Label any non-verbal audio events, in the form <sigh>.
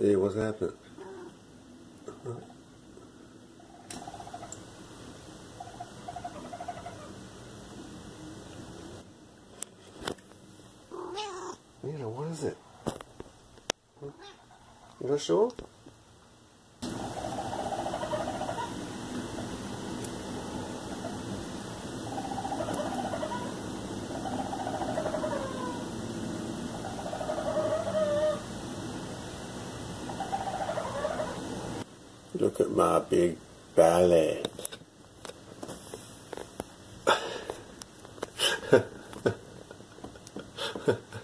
Hey, what's happening? Nina, what is it? You show Look at my big belly. <laughs>